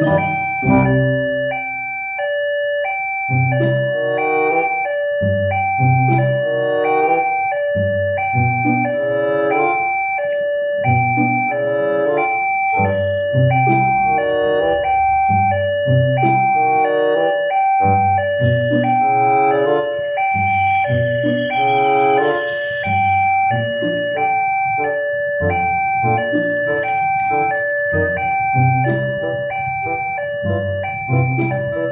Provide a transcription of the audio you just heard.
Música Música